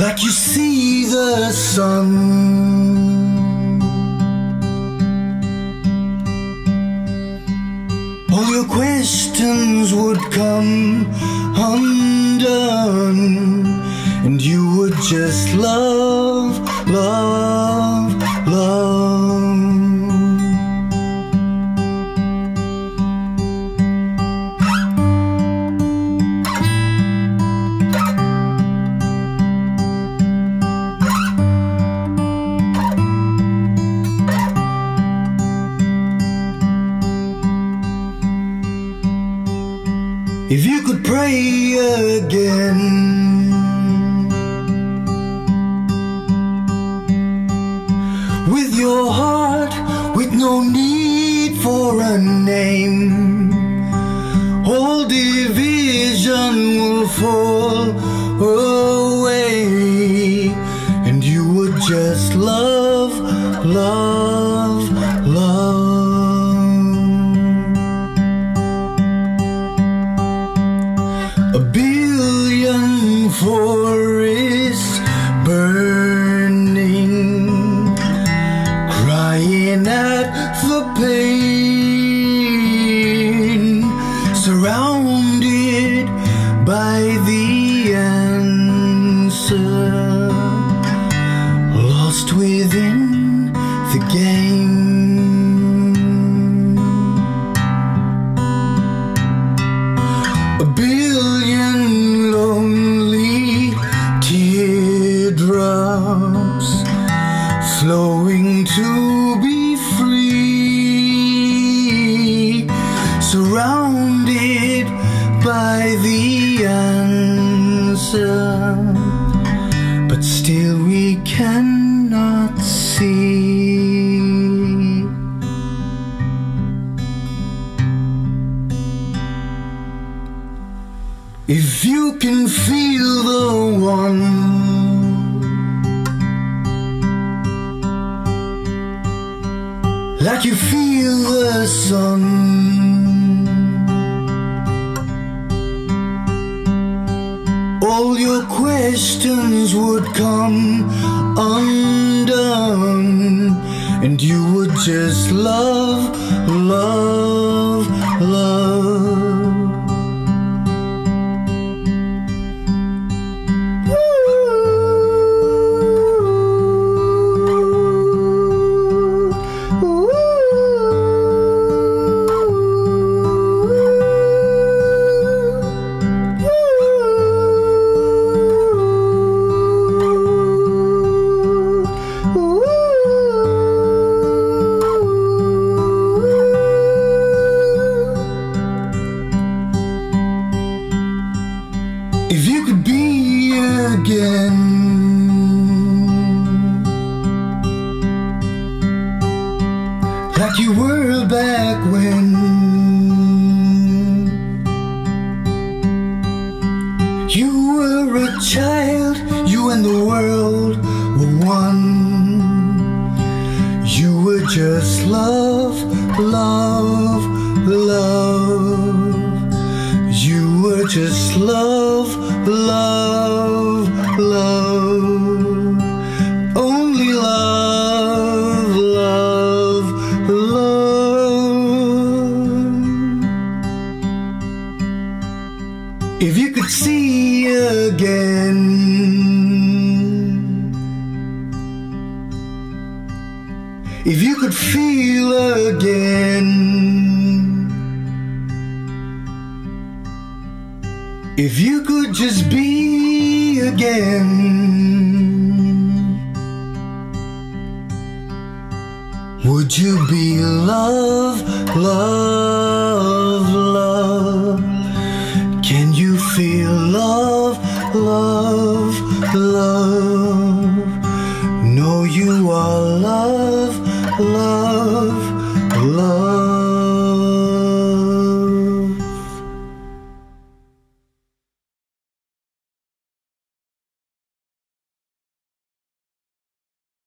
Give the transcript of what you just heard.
like you see the sun, all your questions would come undone, and you would just love, love, love. Pray again, with your heart, with no need for a name, all division will fall away, and you would just love, love. Forests burning, crying at the pain, surrounded by the answer, lost within the game. The answer, but still we cannot see. If you can feel the one like you feel the sun, questions would come undone, and you would just love, love, If you could be again, like you were back when, you were a child, just love, love, love. Only love, love, love. If you could see again. If you could feel again. If you could just be again, would you be love, love, love? Can you feel love, love, love? Know you are love, love.